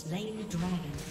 slain the dragon.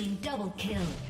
Team double kill.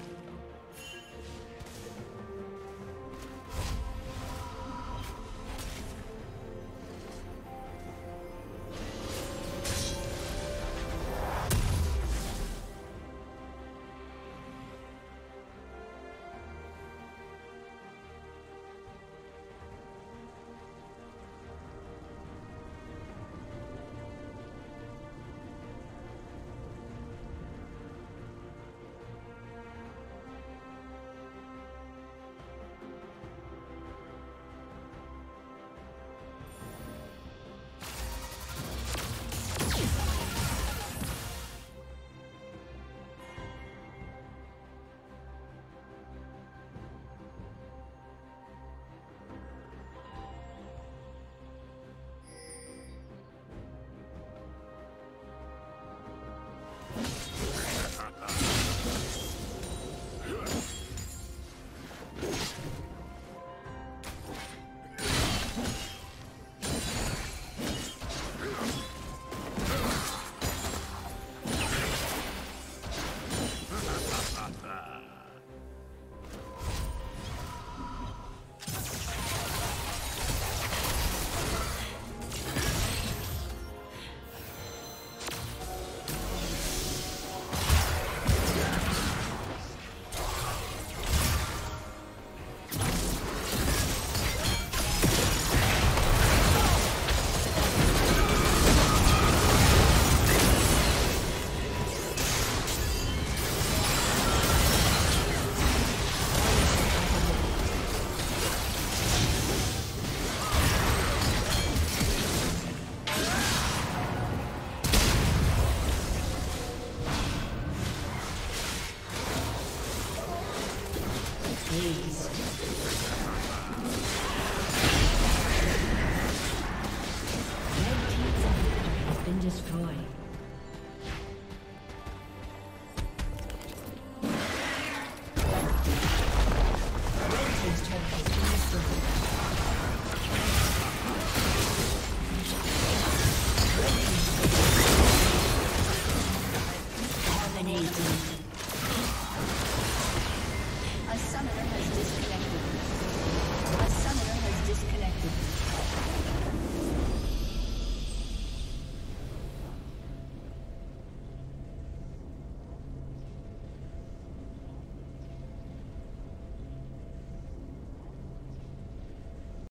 Unstoppable.